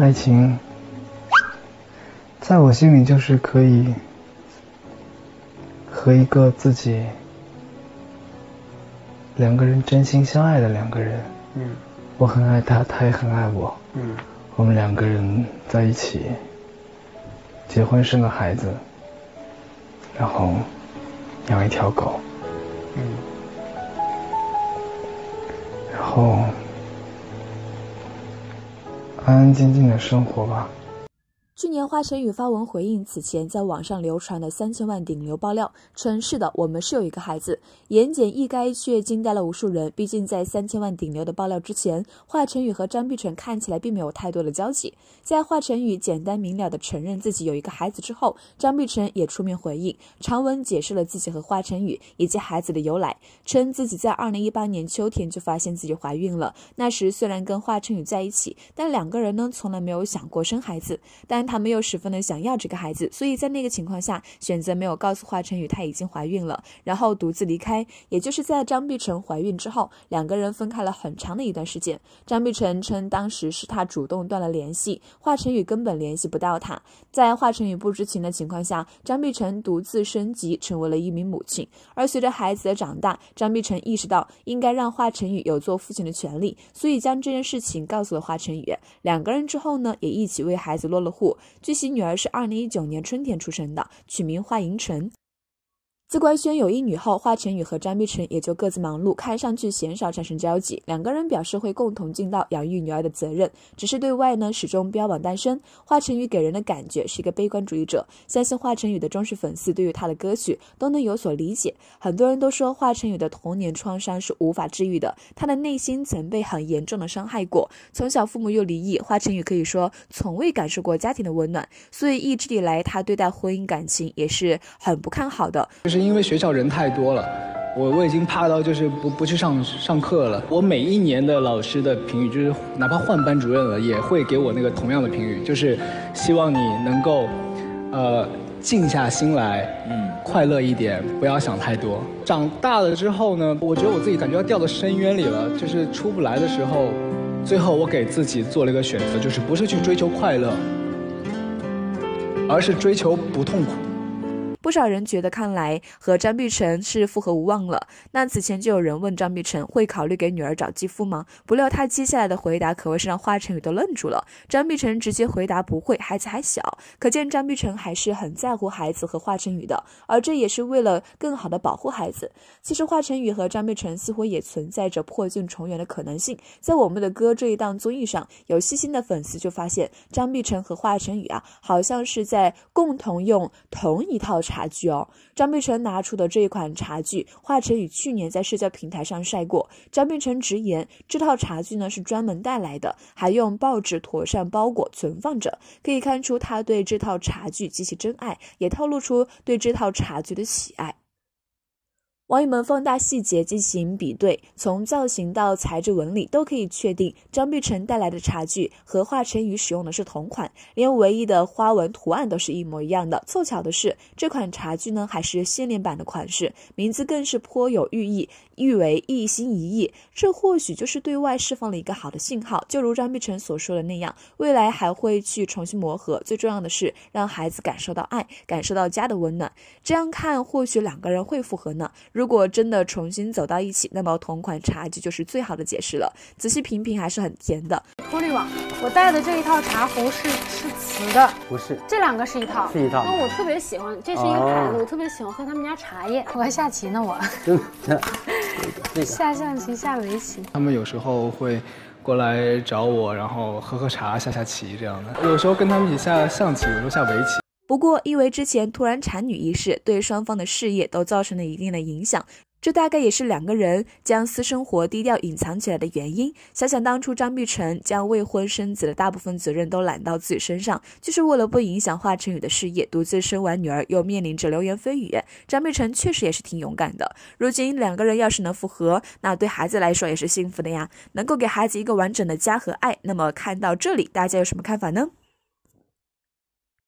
爱情，在我心里就是可以和一个自己两个人真心相爱的两个人。嗯。我很爱他，他也很爱我。嗯。我们两个人在一起，结婚生个孩子，然后养一条狗。嗯。然后。安安静静的生活吧。去年，华晨宇发文回应此前在网上流传的三千万顶流爆料，称是的，我们是有一个孩子。言简意赅，却惊呆了无数人。毕竟在三千万顶流的爆料之前，华晨宇和张碧晨看起来并没有太多的交集。在华晨宇简单明了的承认自己有一个孩子之后，张碧晨也出面回应，长文解释了自己和华晨宇以及孩子的由来，称自己在二零一八年秋天就发现自己怀孕了。那时虽然跟华晨宇在一起，但两个人呢从来没有想过生孩子。但他们又十分的想要这个孩子，所以在那个情况下选择没有告诉华晨宇她已经怀孕了，然后独自离开。也就是在张碧晨怀孕之后，两个人分开了很长的一段时间。张碧晨称当时是他主动断了联系，华晨宇根本联系不到他。在华晨宇不知情的情况下，张碧晨独自升级成为了一名母亲。而随着孩子的长大，张碧晨意识到应该让华晨宇有做父亲的权利，所以将这件事情告诉了华晨宇。两个人之后呢，也一起为孩子落了户。据悉，女儿是二零一九年春天出生的，取名华迎晨。自官宣有一女后，华晨宇和张碧晨也就各自忙碌，看上去鲜少产生交集。两个人表示会共同尽到养育女儿的责任，只是对外呢始终标榜单身。华晨宇给人的感觉是一个悲观主义者，相信华晨宇的忠实粉丝对于他的歌曲都能有所理解。很多人都说华晨宇的童年创伤是无法治愈的，他的内心曾被很严重的伤害过，从小父母又离异，华晨宇可以说从未感受过家庭的温暖，所以一直以来他对待婚姻感情也是很不看好的。因为学校人太多了，我我已经怕到就是不不去上上课了。我每一年的老师的评语就是，哪怕换班主任了，也会给我那个同样的评语，就是希望你能够，呃，静下心来，嗯，快乐一点，不要想太多。长大了之后呢，我觉得我自己感觉要掉到深渊里了，就是出不来的时候，最后我给自己做了一个选择，就是不是去追求快乐，而是追求不痛苦。不少人觉得，看来和张碧晨是复合无望了。那此前就有人问张碧晨会考虑给女儿找继父吗？不料他接下来的回答可谓是让华晨宇都愣住了。张碧晨直接回答不会，孩子还小，可见张碧晨还是很在乎孩子和华晨宇的，而这也是为了更好的保护孩子。其实华晨宇和张碧晨似乎也存在着破镜重圆的可能性。在我们的歌这一档综艺上，有细心的粉丝就发现张碧晨和华晨宇啊，好像是在共同用同一套。茶茶具哦，张碧晨拿出的这一款茶具，华晨宇去年在社交平台上晒过。张碧晨直言，这套茶具呢是专门带来的，还用报纸妥善包裹存放着，可以看出他对这套茶具极其珍爱，也透露出对这套茶具的喜爱。网友们放大细节进行比对，从造型到材质纹理都可以确定，张碧晨带来的茶具和华晨宇使用的是同款，连唯一的花纹图案都是一模一样的。凑巧的是，这款茶具呢还是限量版的款式，名字更是颇有寓意，誉为一心一意。这或许就是对外释放了一个好的信号，就如张碧晨所说的那样，未来还会去重新磨合。最重要的是让孩子感受到爱，感受到家的温暖。这样看，或许两个人会复合呢。如果真的重新走到一起，那么同款茶具就是最好的解释了。仔细品品还是很甜的。玻璃网，我带的这一套茶壶是是瓷的，不是，这两个是一套，是一套。那我特别喜欢，这是一个牌子，我特别喜欢喝他们家茶叶。我还下棋呢，我。真的。下象棋，下围棋。他们有时候会过来找我，然后喝喝茶，下下棋这样的。有时候跟他们一起下象棋，有时候下围棋。不过，因为之前突然产女一事，对双方的事业都造成了一定的影响。这大概也是两个人将私生活低调隐藏起来的原因。想想当初张碧晨将未婚生子的大部分责任都揽到自己身上，就是为了不影响华晨宇的事业。独自生完女儿，又面临着流言蜚语，张碧晨确实也是挺勇敢的。如今两个人要是能复合，那对孩子来说也是幸福的呀，能够给孩子一个完整的家和爱。那么看到这里，大家有什么看法呢？